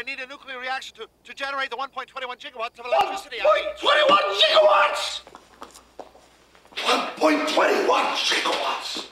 I need a nuclear reaction to, to generate the 1.21 gigawatts of electricity. 1.21 gigawatts! 1.21 gigawatts!